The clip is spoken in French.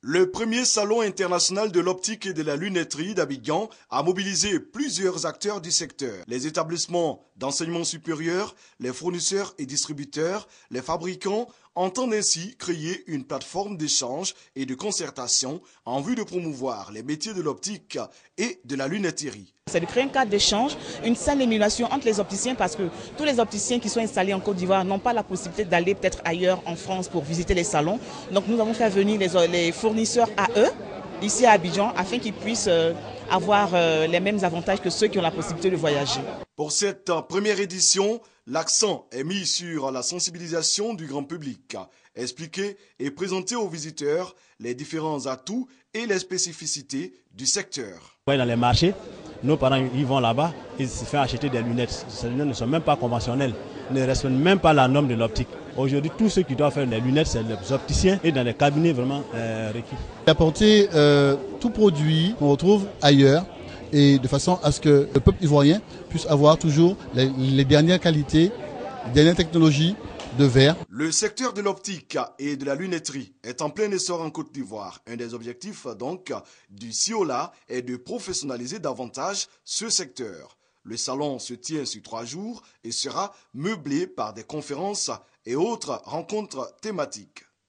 Le premier salon international de l'optique et de la lunetterie d'Abidjan a mobilisé plusieurs acteurs du secteur. Les établissements d'enseignement supérieur, les fournisseurs et distributeurs, les fabricants entendent ainsi créer une plateforme d'échange et de concertation en vue de promouvoir les métiers de l'optique et de la lunetterie. C'est de créer un cadre d'échange, une saine émulation entre les opticiens parce que tous les opticiens qui sont installés en Côte d'Ivoire n'ont pas la possibilité d'aller peut-être ailleurs en France pour visiter les salons. Donc nous avons fait venir les, fournisseurs à eux, ici à Abidjan, afin qu'ils puissent euh, avoir euh, les mêmes avantages que ceux qui ont la possibilité de voyager. Pour cette première édition, l'accent est mis sur la sensibilisation du grand public, expliquer et présenter aux visiteurs les différents atouts et les spécificités du secteur. Dans les marchés, nos parents ils vont là-bas, ils se font acheter des lunettes. Ces lunettes ne sont même pas conventionnelles, ne respectent même pas la norme de l'optique. Aujourd'hui, tous ceux qui doivent faire des lunettes, c'est les opticiens et dans les cabinets vraiment euh, requis. Apporter euh, tout produit qu'on retrouve ailleurs et de façon à ce que le peuple ivoirien puisse avoir toujours les, dernières qualités, les dernières technologies de verre. Le secteur de l'optique et de la lunetterie est en plein essor en Côte d'Ivoire. Un des objectifs donc du CIOLA est de professionnaliser davantage ce secteur. Le salon se tient sur trois jours et sera meublé par des conférences et autres rencontres thématiques.